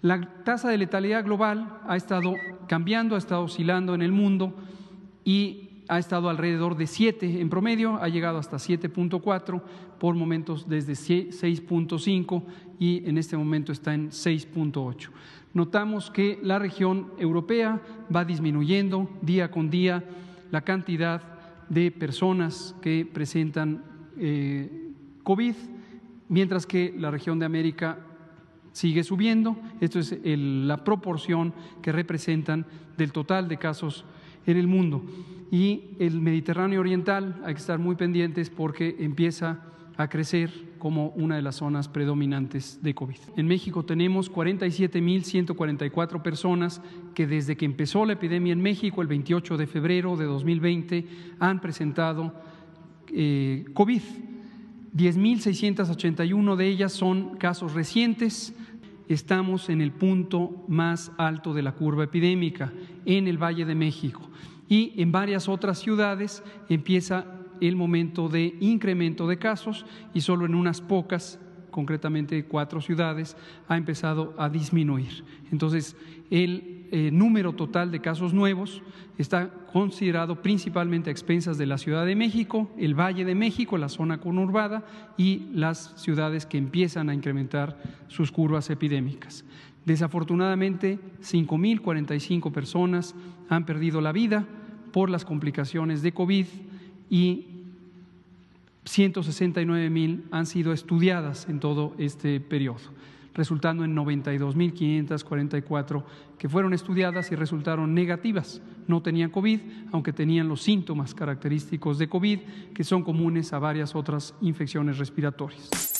La tasa de letalidad global ha estado cambiando, ha estado oscilando en el mundo y ha estado alrededor de 7 en promedio, ha llegado hasta 7.4, por momentos desde 6.5 y en este momento está en 6.8. Notamos que la región europea va disminuyendo día con día la cantidad de personas que presentan eh, COVID, mientras que la región de América sigue subiendo. Esto es la proporción que representan del total de casos en el mundo. Y el Mediterráneo Oriental hay que estar muy pendientes porque empieza a crecer como una de las zonas predominantes de COVID. En México tenemos 47.144 personas que desde que empezó la epidemia en México el 28 de febrero de 2020 han presentado eh, COVID. 10.681 de ellas son casos recientes. Estamos en el punto más alto de la curva epidémica, en el Valle de México. Y en varias otras ciudades empieza el momento de incremento de casos y solo en unas pocas, concretamente cuatro ciudades, ha empezado a disminuir. Entonces, el eh, número total de casos nuevos está considerado principalmente a expensas de la Ciudad de México, el Valle de México, la zona conurbada y las ciudades que empiezan a incrementar sus curvas epidémicas. Desafortunadamente, 5.045 personas han perdido la vida por las complicaciones de COVID y 169 mil han sido estudiadas en todo este periodo, resultando en 92.544 que fueron estudiadas y resultaron negativas. No tenían COVID, aunque tenían los síntomas característicos de COVID, que son comunes a varias otras infecciones respiratorias.